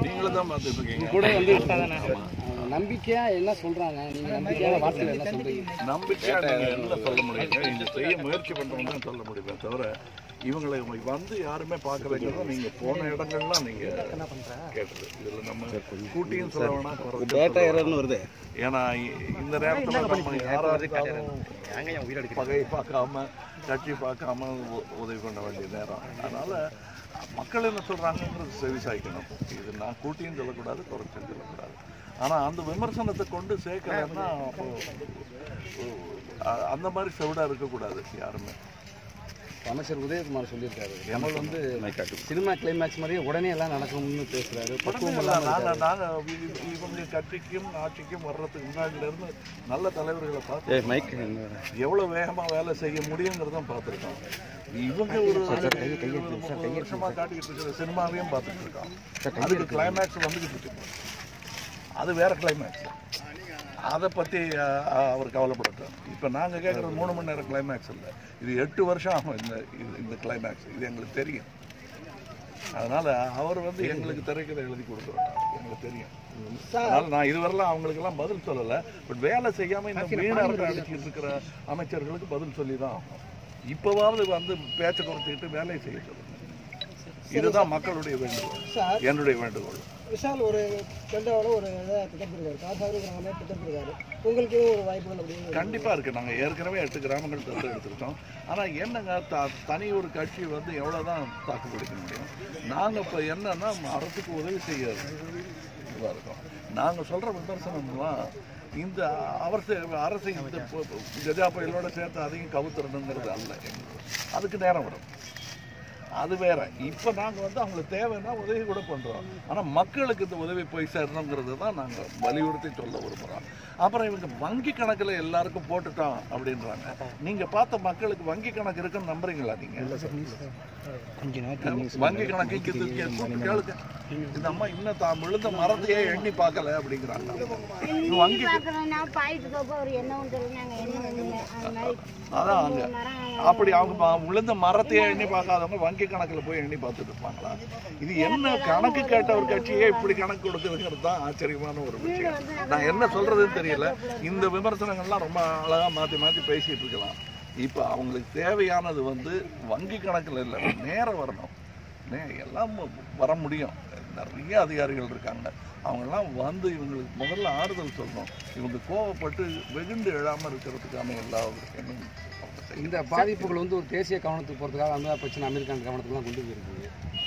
நீங்களும் தான் பார்த்துட்டு இருக்கீங்க கூட வந்து நம்பிக்கையா என்ன சொல்றாங்க? நீங்க நம்பிக்கையான வார்த்தைகள் என்ன சொல்றீங்க? நம்பிக்கையா என்ன சொல்ல முடியுங்க? இந்த செய்ய முயற்சி பண்றவங்க தான் சொல்ல முடியுமே தவிர இவங்களை வந்து யாருமே பார்க்க வைக்கிறதும் நீங்க போன இடங்கள்லாம் நீங்க கேட்டது. இதுல நம்ம கூட்டியும் சொல்ல வேணாம். வருது. ஏன்னா இந்த நேரத்துல நம்ம யாராவது பகை பார்க்காம கட்சி பார்க்காம உ- உதவி பண்ண வேண்டிய நேரம். அதனால மக்கள் என்ன சொல்றாங்கன்றது செவி சாய்க்கணும் இது நான் கூட்டியும் சொல்லக்கூடாது குறைச்சும் சொல்லக்கூடாது. ஆனா அந்த விமர்சனத்தை கொண்டு சேர்க்கலன்னா அந்த மாதிரி செவிடா இருக்கக்கூடாது யாருமே. அமைச்சர் உதயகுமார் சொல்லியிருக்காரு. கமல் வந்து சினிமா கிளைமேக்ஸ் மாதிரியே உடனே எல்லாம் நடக்கணும்னு பேசுறாரு. பக்குவம் எல்லாம் கட்சிக்கும் ஆட்சிக்கும் வர்றதுக்கு முன்னாடில இருந்து நல்ல தலைவர்களை பார்த்து மைக் எவ்வளவு வேகமா வேலை செய்ய முடியுங்கிறதும் பார்த்துருக்கோம். இவங்க ஒரு இருபது, முப்பது வருஷமா காட்டிக்கிட்டு இருக்கிற சினிமாவையும் பார்த்துட்டு இருக்கோம். அதுக்கு கிளைமேக்ஸ் வந்துகிட்டு இருக்கு. அது வேற கிளைமேக்ஸ் அதை அஹ், அவர் கவலைப்படட்டும். இப்போ நாங்க கேட்குறது மூணு மணி நேரம் கிளைமேக்ஸ் இல்லை. இது எட்டு வருஷம் ஆகும் இந்த இது- இந்த கிளைமேக்ஸ் இது எங்களுக்கு தெரியும். அதனால அவர் வந்து எங்களுக்கு திரைக்கதை எழுதி கொடுக்குறோம் எங்களுக்கு தெரியும். அதனால நான் இதுவரைலாம் அவங்களுக்கெல்லாம் பதில் சொல்லலை. பட் வேலை செய்யாம இந்த மீனவர்கள் அடிச்சுட்டு இருக்கிற அமைச்சர்களுக்கு பதில் சொல்லி தான் ஆகணும். இப்போவாவது வந்து பேச்சை குறைச்சிக்கிட்டு வேலையை செய்ய சொல்லுங்க. இதுதான் மக்களுடைய வேண்டுகோள். என்னுடைய வேண்டுகோள். விஷால் ஒரு கெண்டாவோட ஒரு இதை திட்டத்திருக்காரு காசாக இருக்கிற மாதிரி உங்களுக்கு ஒரு வாய்ப்புகள் அப்படின்னு கண்டிப்பாக இருக்குது நாங்கள் ஏற்கனவே எட்டு கிராமங்கள் தத்து எடுத்துருக்கோம். ஆனால் என்னங்க த- தனி ஒரு கட்சி வந்து எவ்வளவுதான் தாக்கு பிடிக்க முடியும்? நாங்கள் இப்போ என்னன்னா அரசுக்கு உதவி செய்ய இதுவாக இருக்கோம். நாங்கள் சொல்கிற விமர்சனம்லாம் இந்த அரசு அரசு இந்த கஜா புயலோட சேர்த்து அதையும் கவுத்துறணுங்கிறது அல்ல. அதுக்கு நேரம் வரும். அது வேற. இப்ப நாங்க வந்து அவங்களுக்கு தேவைன்னா உதவி கூட பண்றோம். ஆனா மக்களுக்கு இந்த உதவி போய் சேரணுங்கிறது தான் நாங்க வலியுறுத்தி சொல்ல விரும்புறோம். அப்புறம் இவங்க வங்கி கணக்குல எல்லாருக்கும் போட்டுட்டோம் அப்படின்றாங்க. நீங்க பார்த்த மக்களுக்கு வங்கி கணக்கு இருக்குன்னு நம்புறீங்களா நீங்க? வங்கி கணக்கு கேளுங்க. இந்த அம்மா இன்னும் தான் விழுந்த மரத்தையே எண்ணி பார்க்கல அப்படிங்கிறாங்க. வங்கி நாங்கள் அதான் அங்க. அப்படி அவங்க விழுந்த மரத்தையே எண்ணி பார்க்காதவங்க வங்கி கணக்குல போய் எண்ணி பார்த்துட்டு இருப்பாங்களா? இது என்ன கணக்கு கேட்ட ஒரு கட்சியே இப்படி கணக்கு கொடுக்குறதுங்கிறது தான் ஆச்சரியமான ஒரு விஷயம். நான் என்ன சொல்றதுன்னு தெரியல. இந்த விமர்சனங்கள்லாம் ரொம்ப அழகா மாத்தி மாத்தி பேசிட்டு இருக்கலாம். இப்ப அவங்களுக்கு தேவையானது வந்து வங்கி கணக்குல இல்லை நேரம் வரணும். நே- எல்லாம் வர முடியும். நிறைய அதிகாரிகள் இருக்காங்க. அவங்கெல்லாம் வந்து இவங்களுக்கு முதல்ல ஆறுதல் சொல்லணும். இவங்க கோவப்பட்டு வெகுண்டு எழாம இருக்கிறதுக்கான எல்லா விஷயமும். இந்த பாதிப்புகள் வந்து ஒரு தேசிய கவனத்துக்கு போகிறதுக்காக அந்த பிரச்சனை அமெரிக்கான் கவனத்துக்குலாம் கொண்டு போயிருக்குது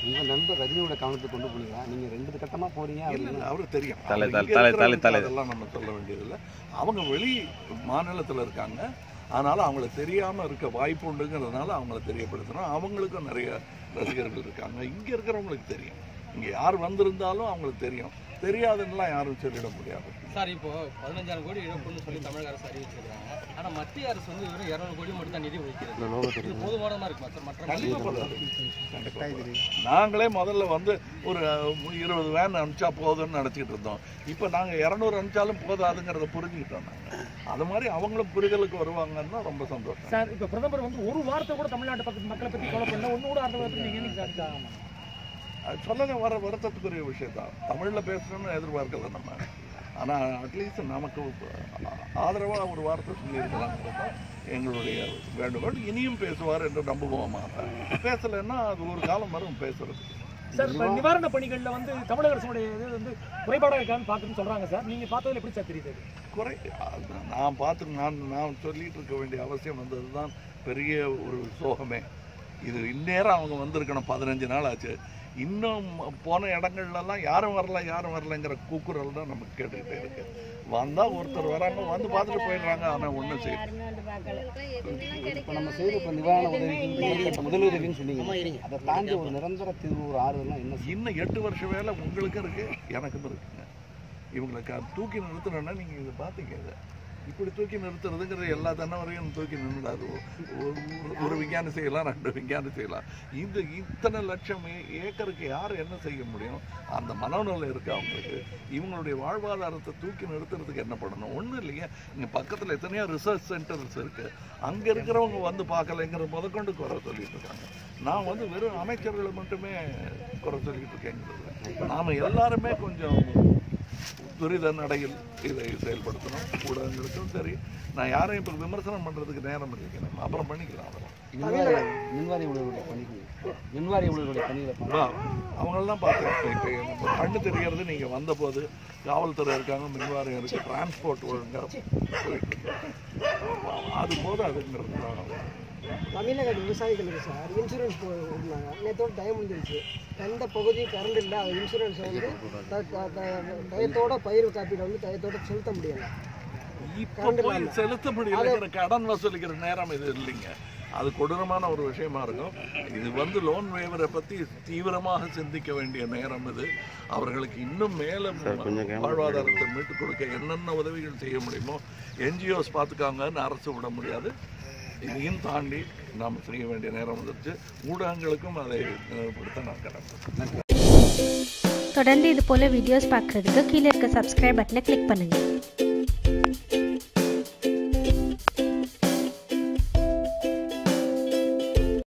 உங்க நண்பர் ரஜினியோட கவனத்துக்கு கொண்டு போனீங்களா? நீங்க ரெண்டு கட்டமா போறீங்க இல்ல, அப்படின்னு. இல்ல, அவருக்கு தெரியும். தலை, தலை. அதெல்லாம் நம்ம சொல்ல வேண்டியதில்லை. அவங்க வெளி மாநிலத்துல இருக்காங்க. அதனால அவங்களுக்கு தெரியாம இருக்க வாய்ப்பு உண்டுங்கிறதுனால அவங்கள தெரியப்படுத்தணும் அவங்களுக்கும் நிறைய ரசிகர்கள் இருக்காங்க. இங்க இருக்கிறவங்களுக்கு தெரியும். இங்க யார் வந்திருந்தாலும் அவங்களுக்கு தெரியும். தெரியாதுன்னுலாம் யாரும் சொல்லிட முடியாது. சார் இப்போ பதினஞ்சாயிரம் கோடி இழப்புன்னு சொல்லி தமிழக அரசு அறிவிச்சிருக்காங்க ஆனா மத்திய அரசு வந்து வெறும் இருநூறு கோடி மட்டும் தான் நிதி ஒதுக்கிறது இது போதுமானதா இருக்குமா சார்? மற்ற. நாங்களே முதல்ல வந்து ஒரு இருபது வேன் அனுப்பிச்சா போதும்னு நினச்சிக்கிட்டு இருந்தோம். இப்போ நாங்கள் இரநூறு அனுப்பிச்சாலும் போதாதுங்கிறத புரிஞ்சுக்கிட்டோம் நாங்கள் அது மாதிரி அவங்களும் புரிதலுக்கு வருவாங்கன்னா ரொம்ப சந்தோஷம். சார் இப்போ பிரதமர் வந்து ஒரு வார்த்தை கூட தமிழ்நாட்டு பக்கத்து மக்களை பற்றி பண்ணல ஒன்று கூட அடுத்த வாரத்தில் நீங்கள் என்னைக்கு சார் அது சொல்லங்க வர வருத்தத்துக்குரிய விஷயம் தான் தமிழில் பேசணும்னு எதிர்பார்க்கல நம்ம. ஆனால் அட்லீஸ்ட் நமக்கு ஆதரவாக ஒரு வார்த்தை சொல்லியிருக்கலாங்கிறது தான் எங்களுடைய வேண்டுகோள். இனியும் பேசுவார் என்று நம்புவோமா பேசலைன்னா அது ஒரு காலம் வரும் பேசுறது. சார் நிவாரண பணிகளில் வந்து தமிழக அரசுடைய இது வந்து குறைபாடாக இருக்கான்னு பார்த்துன்னு சொல்கிறாங்க சார். நீங்கள் பார்த்ததுல எப்படி சார் தெரியுது குறை நான் பார்த்து நான் நான் சொல்லிட்டு இருக்க வேண்டிய அவசியம் வந்தது தான் பெரிய ஒரு சோகமே. இது இந்நேரம் அவங்க வந்திருக்கணும். பதினஞ்சு நாள் ஆச்சு. இன்னும் போன இடங்கள்லாம் யாரும் வரல யாரும் வரலங்கிற கூக்குரல் தான் நமக்கு கேட்டுக்கிட்டே இருக்கு. வந்தா ஒருத்தர் வராங்க வந்து பார்த்துட்டு போயிடுறாங்க. ஆனால் ஒன்றும் செய்ய யாருமே வந்து பார்க்கல. இப்போ நம்ம செய்த இப்போ நிவாரண உதவிக்கு முதல்கட்ட முதலுதவின்னு சொன்னீங்க. அதை தாண்டி ஒரு நிரந்தர தீர்வு ஒரு ஆறுதல்லாம் என்ன இன்னும் எட்டு வருஷம் வேலை உங்களுக்கும் இருக்கு எனக்கும் இருக்குங்க. இவங்களை க- தூக்கி நிறுத்தணும்னா நீங்கள் இதை பார்த்தீங்க இதை இப்படி தூக்கி நிறுத்துறதுங்கிறது எல்லா தன்னவரையும் தூக்கி நின்றுடாது ஒரு- ஒரு செய்யலாம் ரெண்டு விஞ்ஞானம் செய்யலாம். இந்த இத்தனை லட்சம் ஏக்கருக்கு யார் என்ன செய்ய முடியும்? அந்த மனநிலை இருக்கு அவங்களுக்கு. இவங்களுடைய வாழ்வாதாரத்தை தூக்கி நிறுத்துறதுக்கு என்ன பண்ணணும்? ஒன்றும் இல்லைங்க இங்கே பக்கத்தில் எத்தனையோ ரிசர்ச் சென்டர்ஸ் இருக்கு. அங்கே இருக்கிறவங்க வந்து பார்க்கலைங்கிற முதற்கொண்டு குறை சொல்லிட்டு இருக்காங்க. நான் வந்து வெறும் அமைச்சர்களை மட்டுமே குறை சொல்லிட்டு இருக்கேங்கிறது. நாம் எல்லாருமே கொஞ்சம் துரித நடையில் இதை செயல்படுத்தணும். ஊடகங்களுக்கும் சரி. நான் யாரையும் இப்போ விமர்சனம் பண்ணுறதுக்கு நேரம் இருக்கணும் அப்புறம் பண்ணிக்கலாம் அதெல்லாம் மின்வாரி ஊழியர்களுடைய பணிகள் மின்வாரி ஊழியர்களுடைய பணிகளை அவங்களெல்லாம் பார்த்துருக்கேன் இப்போ நம்ம கண்ணு தெரியறது நீங்கள் வந்தபோது காவல்துறை இருக்காங்க மின்வாரியம் இருக்குது டிரான்ஸ்போர்ட் ஒழுங்காக போயிட்டு அது போது அதுங்கிறது தமிழக விவசாயிகளுக்கு சார் இன்சூரன்ஸ் போடுறாங்க நேற்றோட டைம் முடிஞ்சிருச்சு. எந்த பகுதியும் கரண்ட் இல்லை. அது இன்சூரன்ஸ் வந்து டயத்தோட பயிர் காப்பீடு வந்து டயத்தோட செலுத்த முடியல. செலுத்த முடியலைங்கிற கடன் வசூலிக்கிற நேரம் இது இல்லைங்க. அது கொடூரமான ஒரு விஷயமா இருக்கும். இது வந்து லோன் வேவரை பத்தி தீவிரமாக சிந்திக்க வேண்டிய நேரம் இது. அவர்களுக்கு இன்னும் மேலும் வாழ்வாதாரத்தை மீட்டுக் கொடுக்க என்னென்ன உதவிகள் செய்ய முடியுமோ என்ஜிஓஸ் பார்த்துக்காங்கன்னு அரசு விட முடியாது. இதையும் தாண்டி நாம் செய்ய வேண்டிய நேரம் வந்துருச்சு. ஊடகங்களுக்கும் அதை நினைவுபடுத்த நான் கடமை தொடர்ந்து இது போல் வீடியோஸ் பார்க்குறதுக்கு கீழே இருக்க சப்ஸ்கிரைப் பட்டனை கிளிக் பண்ணுங்கள்